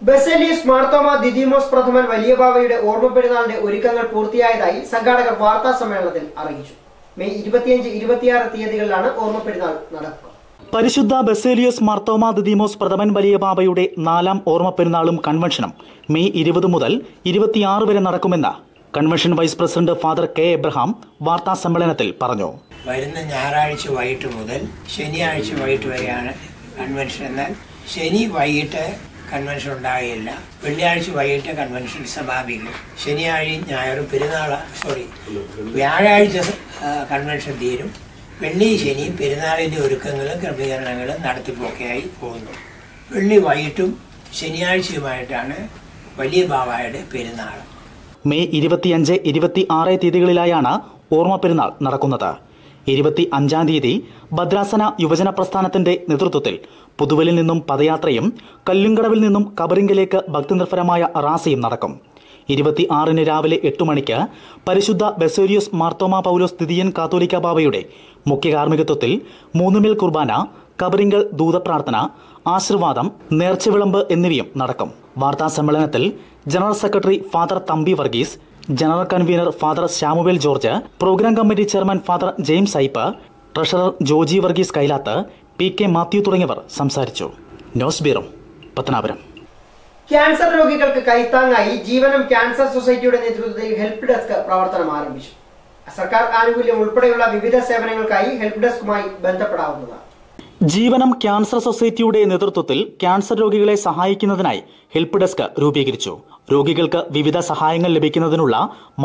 Baselios Marthoma Didymos Prathaman വലിയ ബാവയുടെ ഓർമ്മ പെരുന്നാളിന്റെ ഒരുക്കങ്ങൾ പൂർത്തിയായതായി സംഘാടകർ വാർത്താ സമ്മേളനത്തിൽ അറിയിച്ചു. മെയ് ഇരുപത്തിയഞ്ച് ഇരുപത്തിയാറ് തീയതികളിലാണ് ഓർമ്മ പെരുന്നാൾ നടക്കുക. പരിശുദ്ധ ബസേലിയസ് മാർത്തോമ ദിദിമോസ് പ്രഥമൻ വലിയ ബാബയുടെ നാലാം ഓർമ്മ പെരുന്നാളും കൺവെൻഷനും മെയ് ഇരുപത് മുതൽ ഇരുപത്തിയാറ് വരെ നടക്കുമെന്ന് convention vice president father K Abraham വാർത്താ സമ്മേളനത്തിൽ പറഞ്ഞു. വരുന്ന ഞായറാഴ്ച വൈകിട്ട് മുതൽ ശനിയാഴ്ച വൈകിട്ട് വരെയാണ് കൺവെൻഷൻ. എന്നാൽ ശനി വൈകിട്ട് കൺവെൻഷൻ ഉണ്ടാകുകയില്ല വെള്ളിയാഴ്ച വൈകിട്ട് കൺവെൻഷൻ സമാപിക്കും. ശനിയാഴ്ച ഞായറും പെരുന്നാൾ സോറി വ്യാഴാഴ്ച കൺവെൻഷൻ തീരും. വെള്ളി ശനി പെരുന്നാളിന്റെ ഒരുക്കങ്ങളും ക്രമീകരണങ്ങളും നടത്തിപ്പൊക്കെയായി പോകുന്നു. വെള്ളി വൈകിട്ടും ശനിയാഴ്ചയുമായിട്ടാണ് വലിയ ബാബായുടെ പെരുന്നാൾ. മെയ് ഇരുപത്തിയഞ്ച് ഇരുപത്തി ആറ് തീയതികളിലായാണ് ഓർമ്മ പെരുന്നാൾ നടക്കുന്നത്. ഇരുപത്തി അഞ്ചാം തീയതി ഭദ്രാസന യുവജന പ്രസ്ഥാനത്തിന്റെ നേതൃത്വത്തിൽ പുതുവലിൽ നിന്നും പദയാത്രയും കല്ലുങ്കടവിൽ നിന്നും കബറിങ്കിലേക്ക് ഭക്തിനിർഭരമായ റാസയും നടക്കും. ഇരുപത്തി ആറിന് രാവിലെ എട്ട് മണിക്ക് പരിശുദ്ധ ബെസേരിയോസ് മാർത്തോമ പൗലോസ് ദ്വിതീയൻ കാത്തോലിക്ക ബാബയുടെ മുഖ്യ കാർമ്മികത്വത്തിൽ മൂന്നുമേൽ കുർബാന കബറിങ്കൽ ദൂതപ്രാർത്ഥന ആശീർവാദം നേർച്ചവിളമ്പ് എന്നിവയും നടക്കും. വാർത്താ സമ്മേളനത്തിൽ general secretary father Thampi Varghese general convener father Samuel George programme committee chairman father James Ipe treasurer Joji Varghese Kailath P K Mathew തുടങ്ങിയവർ സംസാരിച്ചു. News bureau Pathanapuram. ക്യാൻസർ രോഗികൾക്ക് കൈത്താങ്ങായി ജീവനം ക്യാൻസർ സൊസൈറ്റിയുടെ നേതൃത്വത്തിൽ ഹെൽപ്പ് ഡെസ്ക് പ്രവർത്തനം ആരംഭിച്ചു. സർക്കാർ ആനുകൂല്യം ഉൾപ്പെടെയുള്ള വിവിധ സേവനങ്ങൾക്കായി ഹെൽപ്പ് ഡെസ്കുമായി ബന്ധപ്പെടാവുന്നതാണ്. ജീവനം ക്യാൻസർ സൊസൈറ്റിയുടെ നേതൃത്വത്തിൽ ക്യാൻസർ രോഗികളെ സഹായിക്കുന്നതിനായി ഹെൽപ്പ് ഡെസ്ക് രൂപീകരിച്ചു. രോഗികൾക്ക് വിവിധ സഹായങ്ങൾ ലഭിക്കുന്നതിനുള്ള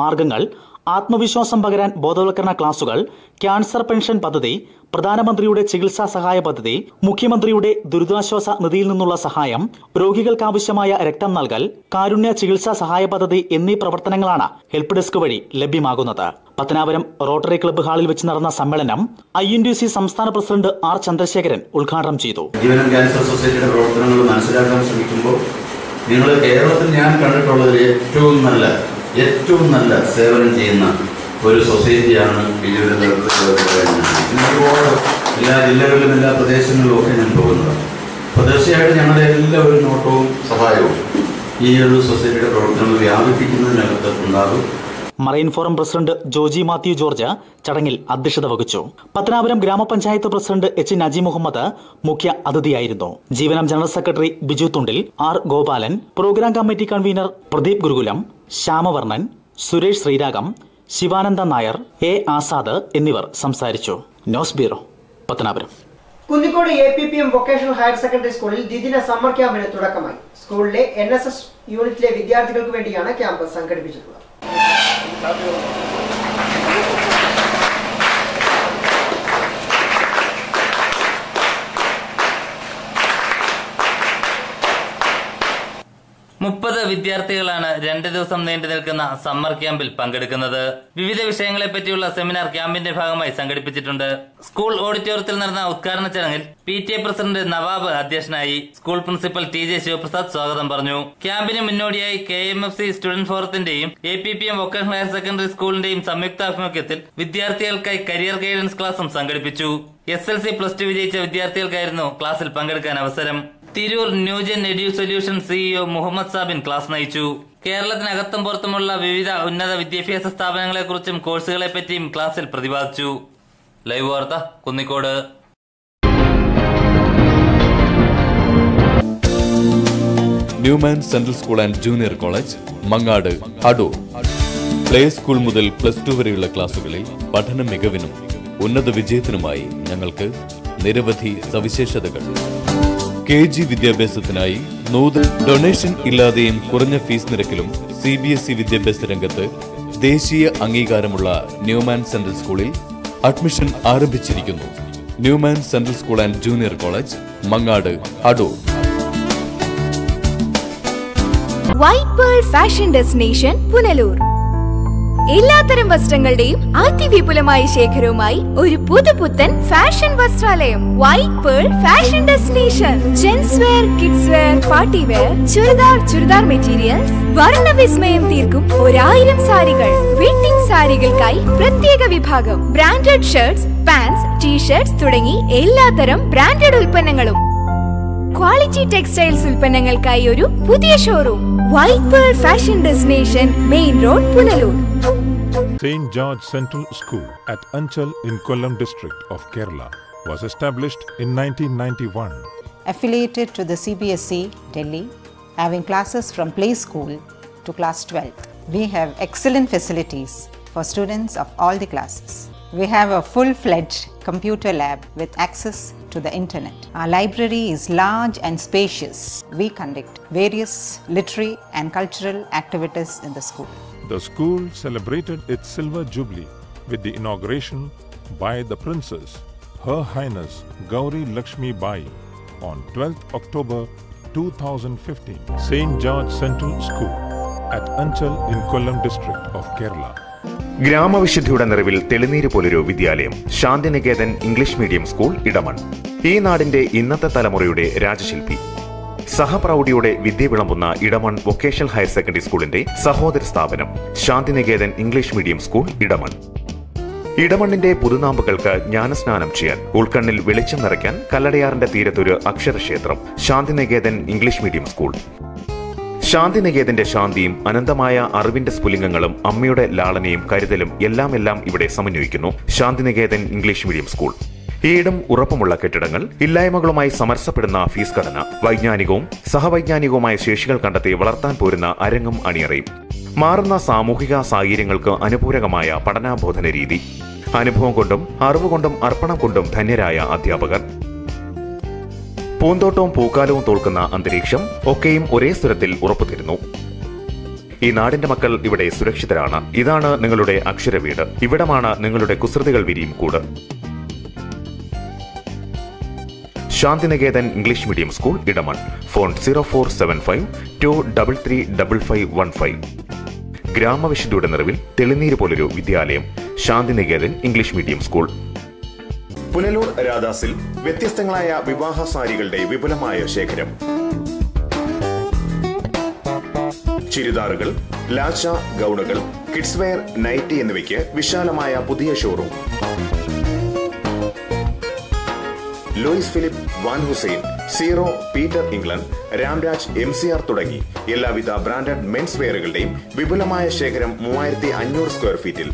മാർഗങ്ങൾ ആത്മവിശ്വാസം പകരാൻ ബോധവൽക്കരണ ക്ലാസുകൾ ക്യാൻസർ പെൻഷൻ പദ്ധതി പ്രധാനമന്ത്രിയുടെ ചികിത്സാ സഹായ പദ്ധതി മുഖ്യമന്ത്രിയുടെ ദുരിതാശ്വാസ നിധിയിൽ നിന്നുള്ള സഹായം രോഗികൾക്കാവശ്യമായ രക്തം നൽകൽ കാരുണ്യ ചികിത്സാ സഹായ പദ്ധതി എന്നീ പ്രവർത്തനങ്ങളാണ് ഹെൽപ്പ് ഡെസ്ക് വഴി ലഭ്യമാകുന്നത്. പത്തനാപുരം റോട്ടറി ക്ലബ്ബ് ഹാളിൽ വെച്ച് നടന്ന സമ്മേളനം ഐ എൻ ഡി സി സംസ്ഥാന പ്രസിഡന്റ് ആർ ചന്ദ്രശേഖരൻ ഉദ്ഘാടനം ചെയ്തു. സൊസൈറ്റിയുടെ മനസ്സിലാക്കാൻ ശ്രമിക്കുമ്പോൾ നിങ്ങൾ കേരളത്തിൽ ഞാൻ കണ്ടിട്ടുള്ളതിൽ ഏറ്റവും നല്ല ഏറ്റവും നല്ല സേവനം ചെയ്യുന്ന ഒരു സൊസൈറ്റിയാണ് ഒരുപാട് എല്ലാ ജില്ലകളിലും എല്ലാ പ്രദേശങ്ങളിലും ഒക്കെ ഞാൻ പോകുന്നത് അപ്പോൾ തീർച്ചയായിട്ടും ഞങ്ങളുടെ എല്ലാവരും നോട്ടവും സഹായവും ഈ ഒരു സൊസൈറ്റിയുടെ പ്രവർത്തനങ്ങൾ വ്യാപിപ്പിക്കുന്നതിനകത്ത് ഉണ്ടാകും. Marine forum president Joji Mathew George ചടങ്ങിൽ അധ്യക്ഷത വഹിച്ചു. പത്തനാപുരം ഗ്രാമപഞ്ചായത്ത് പ്രസിഡന്റ് എച്ച് നജി മുഹമ്മദ് മുഖ്യ അതിഥിയായിരുന്നു. Jeevanam general secretary Biju Thundil R Gopalan programme committee convener Pradeep Gurukulam Shyamavarnan Suresh Sreeragam Sivananda Nair A Azad എന്നിവർ സംസാരിച്ചു. News bureau Pathanapuram. Kunnicode A P P M vocational higher secondary സ്കൂളിൽ ദ്വിദിന summer ക്യാമ്പിന് തുടക്കമായി. സ്കൂളിലെ N S S യൂണിറ്റിലെ വിദ്യാർത്ഥികൾക്ക് വേണ്ടിയാണ് ക്യാമ്പ് സംഘടിപ്പിച്ചിട്ടുള്ളത്. Rápido. വിദ്യാർത്ഥികളാണ് രണ്ട് ദിവസം നീണ്ടു നിൽക്കുന്ന സമ്മർ ക്യാമ്പിൽ പങ്കെടുക്കുന്നത്. വിവിധ വിഷയങ്ങളെ പറ്റിയുള്ള സെമിനാർ ക്യാമ്പിന്റെ ഭാഗമായി സംഘടിപ്പിച്ചിട്ടുണ്ട്. സ്കൂൾ ഓഡിറ്റോറിയത്തിൽ നടന്ന ഉദ്ഘാടന ചടങ്ങിൽ P T A president Nawab അധ്യക്ഷനായി school principal T J Sivaprasad സ്വാഗതം പറഞ്ഞു. ക്യാമ്പിന് മുന്നോടിയായി K M F C student ഫോറത്തിന്റെയും A P P M vocational higher secondary സ്കൂളിന്റെയും സംയുക്താഭിമുഖ്യത്തിൽ വിദ്യാർത്ഥികൾക്കായി കരിയർ ഗൈഡൻസ് ക്ലാസും സംഘടിപ്പിച്ചു. S L C plus two വിജയിച്ച വിദ്യാർത്ഥികൾക്കായിരുന്നു ക്ലാസ്സിൽ പങ്കെടുക്കാൻ അവസരം. Tirur new gen edu solution CEO Muhammad Sabin class നയിച്ചു. കേരളത്തിനകത്തും പുറത്തുമുള്ള വിവിധ ഉന്നത വിദ്യാഭ്യാസ സ്ഥാപനങ്ങളെക്കുറിച്ചും കോഴ്സുകളെ പറ്റിയും ക്ലാസ്സിൽ പ്രതിപാദിച്ചു. Live Vartha Kunnicode. Newman central school and junior college Mangad Adoor play school മുതൽ പ്ലസ് ടു വരെയുള്ള ക്ലാസുകളിൽ പഠന മികവിനും ഉന്നത വിജയത്തിനുമായി ഞങ്ങൾക്ക് നിരവധി സവിശേഷതകൾ. കെ ജി വിദ്യാഭ്യാസത്തിനായി നൂതന ഡൊണേഷൻ ഇല്ലാതെയും കുറഞ്ഞ ഫീസ് നിരക്കിലും സി ബി എസ് ഇ വിദ്യാഭ്യാസ രംഗത്ത് ദേശീയ അംഗീകാരമുള്ള ന്യൂമാൻ സെൻട്രൽ സ്കൂളിൽ അഡ്മിഷൻ ആരംഭിച്ചിരിക്കുന്നു. Newman central school and junior college Mangad Adoor. White fashion destination Punalur എല്ലാത്തരം വസ്ത്രങ്ങളുടെയും അതിവിപുലമായ ശേഖരവുമായി ഒരു പുതുപുത്തൻ fashion വസ്ത്രാലയം. White pearl fashion destination gents wear kids wear party wear churidar churidar materials വർണവിസ്മയം തീർക്കും ഒരായിരം സാരികൾ. വെഡിംഗ് സാരികൾക്കായി പ്രത്യേക വിഭാഗം. ബ്രാൻഡഡ് ഷർട്ട്സ് പാൻസ് ടീഷർട്ട്സ് തുടങ്ങി എല്ലാത്തരം ബ്രാൻഡഡ് ഉൽപ്പന്നങ്ങളും. ക്വാളിറ്റി ടെക്സ്റ്റൈൽസ് ഉൽപ്പന്നങ്ങൾക്കായി ഒരു പുതിയ showroom White Pearl Fashion Destination, Main Road, Punalur. St. George Central School at Anchal in Kollam district of Kerala was established in 1991. Affiliated to the CBSE, Delhi, having classes from play school to class 12. We have excellent facilities for students of all the classes. We have a full-fledged computer lab with access to the internet. Our library is large and spacious. We conduct various literary and cultural activities in the school. The school celebrated its silver jubilee with the inauguration by the Princess, Her Highness Gauri Lakshmi Bai, on 12th October 2015. St. George Central School at Anchal in Kollam district of Kerala. ഗ്രാമവിശുദ്ധിയുടെ നിറവിൽ തെളിനീര് പോലൊരു വിദ്യാലയം Shantiniketan English medium school Edamon. ഈ നാടിന്റെ ഇന്നത്തെ തലമുറയുടെ രാജശില്പി. സഹപ്രൗഢിയോടെ വിദ്യ വിളമ്പുന്ന ഇടമൺ വൊക്കേഷണൽ ഹയർ സെക്കൻഡറി സ്കൂളിന്റെ സഹോദര സ്ഥാപനം Shantiniketan English medium school Edamon. ഇടമണ്ണിന്റെ പുതുനാമ്പുകൾക്ക് ജ്ഞാനസ്നാനം ചെയ്യാൻ ഉൾക്കണ്ണിൽ വെളിച്ചം നിറയ്ക്കാൻ കല്ലടയാറിന്റെ തീരത്തൊരു അക്ഷരക്ഷേത്രം ശാന്തിനികേതൻ ഇംഗ്ലീഷ് മീഡിയം സ്കൂൾ. ശാന്തിനികേതന്റെ ശാന്തിയും അനന്തമായ അറിവിന്റെ സ്ഫുലിംഗങ്ങളും അമ്മയുടെ ലാളനയും കരുതലും എല്ലാം എല്ലാം ഇവിടെ സമന്വയിക്കുന്നു ശാന്തിനികേതൻ ഇംഗ്ലീഷ് മീഡിയം സ്കൂൾ. ഈടും ഉറപ്പുമുള്ള കെട്ടിടങ്ങൾ ഇല്ലായ്മകളുമായി സമരസപ്പെടുന്ന ഫീസ് ഘടന വൈജ്ഞാനികവും സഹവൈജ്ഞാനികവുമായ ശേഷികൾ കണ്ടെത്തി വളർത്താൻ പോരുന്ന അരങ്ങും അണിയറയും. മാറുന്ന സാമൂഹിക സാഹചര്യങ്ങൾക്ക് അനുപൂരകമായ പഠനാബോധന രീതി. അനുഭവം കൊണ്ടും അറിവ് കൊണ്ടും അർപ്പണം കൊണ്ടും ധന്യരായ അധ്യാപകർ. പൂന്തോട്ടവും പൂക്കാലവും തോൽക്കുന്ന അന്തരീക്ഷം ഒക്കെയും ഒരേ സ്വരത്തിൽ ഉറപ്പുതരുന്നു. ഈ നാടിന്റെ മക്കൾ ഇവിടെ സുരക്ഷിതരാണ്. ഇതാണ് നിങ്ങളുടെ അക്ഷരവീട് ഇവിടമാണ് നിങ്ങളുടെ കുസൃതികൾ വിരിയും കൂട്. Shantiniketan English medium school Edamon. Phone zero four seven five two double three double five one five. ഗ്രാമവിശുദ്ധിയുടെ നിറവിൽ തെളിനീര് പോലൊരു വിദ്യാലയം Shantiniketan English medium school. Punalur രാധാസിൽ വ്യത്യസ്തങ്ങളായ വിവാഹ സാരികളുടെ വിപുലമായ ശേഖരം. ചുരിദാറുകൾ ലാച്ച ഗൗണുകൾ കിഡ്സ് വെയർ നൈറ്റി എന്നിവയ്ക്ക് വിശാലമായ പുതിയ showroom. Louis Philippe Van Heusen zero Peter England Ramraj M C R തുടങ്ങി എല്ലാവിധ ബ്രാൻഡഡ് മെൻസ് വെയറുകളുടെയും വിപുലമായ ശേഖരം മൂവായിരത്തി അഞ്ഞൂറ് സ്ക്വയർ ഫീറ്റിൽ.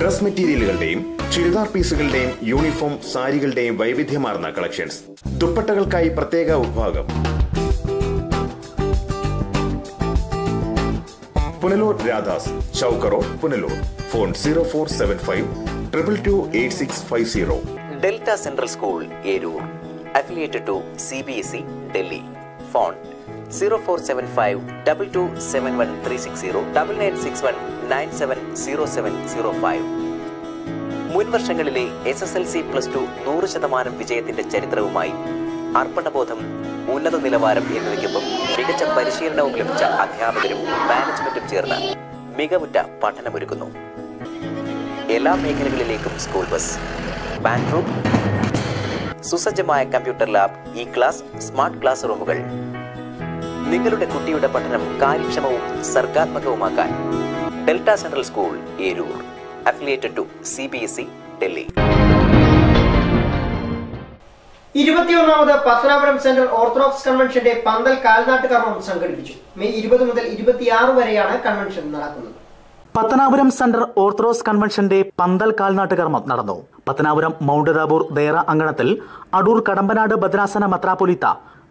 ഡ്രസ് മെറ്റീരിയലുകളുടെയും ചുരിദാർ പീസുകളുടെയും യൂണിഫോം സാരികളുടെയും വൈവിധ്യമാർന്ന കളക്ഷൻസ്. ദുപ്പട്ടകൾക്കായി പ്രത്യേക വിഭാഗം. Punalur Radhas ചൌക്കറോ Punalur. Phone zero four seven five triple two eight six five zero. Delta central school Eroor. affiliated to CBSE Delhi. Phone 0475 2271 360 9961 970705. മുൻ വർഷങ്ങളിലെ S S L C plus two നൂറ് ശതമാനം വിജയത്തിന്റെ ചരിത്രവുമായി അർപ്പണബോധം ഉന്നത നിലവാരം എന്നിവയ്ക്കൊപ്പം മികച്ച പരിശീലനവും ലഭിച്ച അധ്യാപകരും മാനേജ്മെന്റും ചേർന്ന് മികവുറ്റ പഠനമൊരുക്കുന്നു. എല്ലാ മേഖലകളിലേക്കും school bus bank സുസജ്ജമായ computer lab e class smart class റൂമുകൾ നിങ്ങളുടെ കുട്ടിയുടെ പഠനം കാര്യക്ഷമവും സർഗാത്മകവുമാക്കാൻ delta central school Eroor. Affiliated to C B S E Delhi ഇരുപത്തിയൊന്നാമത് Pathanapuram central orthodox കൺവെൻഷന്റെ പന്തൽ കാൽനാട്ട് കർമ്മം സംഘടിപ്പിച്ചു. മെയ് ഇരുപത് മുതൽ ഇരുപത്തിയാറ് വരെയാണ് കൺവെൻഷൻ നടക്കുന്നത്. പത്തനാപുരം സെന്റർ ഓർത്തഡോക്സ് കൺവെൻഷന്റെ പന്തൽ കാൽനാട്ട് കർമ്മം നടന്നു. പത്തനാപുരം മൗണ്ട് റാബൂർ ദേറ അങ്കണത്തിൽ അടൂർ കടമ്പനാട് ഭദ്രാസന മത്രാപൊലിത്ത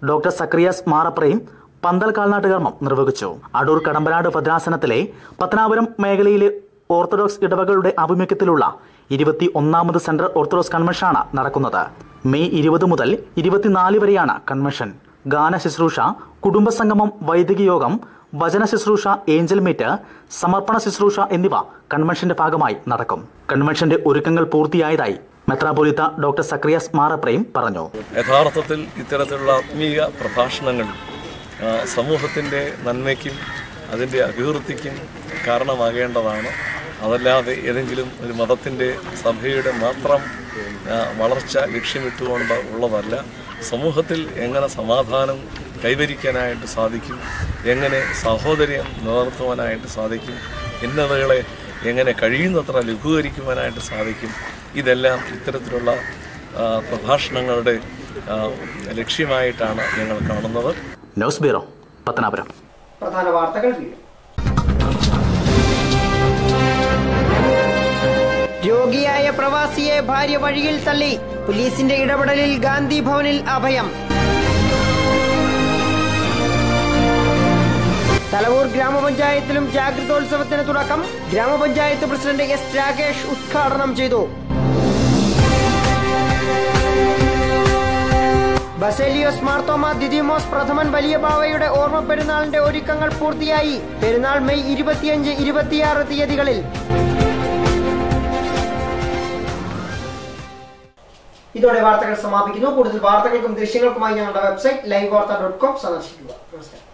ഡോക്ടർ സക്രിയാസ് മാറപ്രയും പന്തൽ കാൽനാട്ട് കർമ്മം നിർവഹിച്ചു. അടൂർ കടമ്പനാട് ഭദ്രാസനത്തിലെ പത്തനാപുരം മേഖലയിലെ ഓർത്തഡോക്സ് ഇടവകളുടെ ആഭിമുഖ്യത്തിലുള്ള ഇരുപത്തി ഒന്നാമത് സെൻട്രൽ ഓർത്തഡോക്സ് കൺവെൻഷനാണ് നടക്കുന്നത്. മെയ് ഇരുപത് മുതൽ ഇരുപത്തിനാല് വരെയാണ് കൺവെൻഷൻ. ഗാന ശുശ്രൂഷ കുടുംബസംഗമം വൈദിക യോഗം വചന ശുശ്രൂഷ ഏഞ്ചൽ മീറ്റ് സമർപ്പണ ശുശ്രൂഷ എന്നിവ കൺവെൻഷന്റെ ഭാഗമായി നടക്കും. കൺവെൻഷന്റെ ഒരുക്കങ്ങൾ പൂർത്തിയായതായി മെത്രാപൊലിത്ത ഡോക്ടർ സക്രിയാസ് മാറപ്രയും പറഞ്ഞു. യഥാർത്ഥത്തിൽ ഇത്തരത്തിലുള്ള ആത്മീയ പ്രഭാഷണങ്ങൾ സമൂഹത്തിന്റെ നന്മയ്ക്കും അതിന്റെ അഭിവൃദ്ധിക്കും കാരണമാകേണ്ടതാണ്. അതല്ലാതെ ഏതെങ്കിലും ഒരു മതത്തിന്റെ സഭയുടെ മാത്രം വളർച്ച ലക്ഷ്യമിട്ടുകൊണ്ട് ഉള്ളതല്ല. സമൂഹത്തിൽ എങ്ങനെ സമാധാനം കൈവരിക്കാനായിട്ട് സാധിക്കും എങ്ങനെ സഹോദര്യം നിലനിർത്തുവാനായിട്ട് സാധിക്കും ഭിന്നതകളെ എങ്ങനെ കഴിയുന്നത്ര ലഘൂകരിക്കുവാനായിട്ട് സാധിക്കും ഇതെല്ലാം ഇത്തരത്തിലുള്ള പ്രഭാഷണങ്ങളുടെ ലക്ഷ്യമായിട്ടാണ് ഞങ്ങൾ കാണുന്നത്. News bureau Pathanapuram. പ്രധാന വാർത്തകൾ വീഴും രോഗിയായ പ്രവാസിയെ ഭാര്യ വഴിയിൽ തള്ളി. പോലീസിന്റെ ഇടപെടലിൽ ഗാന്ധി ഭവനിൽ അഭയം. തലവൂർ ഗ്രാമപഞ്ചായത്തിലും ജാഗ്രതോത്സവത്തിന് തുടക്കം. ഗ്രാമപഞ്ചായത്ത് പ്രസിഡന്റ് എസ് രാകേഷ് ഉദ്ഘാടനം ചെയ്തു. ബസേലിയോസ് മാർത്തോമ ദിദിമോസ് പ്രഥമൻ വലിയ ബാവയുടെ ഓർമ്മ പെരുന്നാളിന്റെ ഒരുക്കങ്ങൾ പൂർത്തിയായി. പെരുന്നാൾ മെയ് ഇരുപത്തിയഞ്ച് ഇരുപത്തിയാറ് തീയതികളിൽ. ഇതോടെ വാർത്തകൾ സമാപിക്കുന്നു. കൂടുതൽ വാർത്തകൾക്കും ദൃശ്യങ്ങൾക്കുമായി ഞങ്ങളുടെ website live Vartha dot com സന്ദർശിക്കുക. നമസ്കാരം.